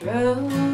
Girl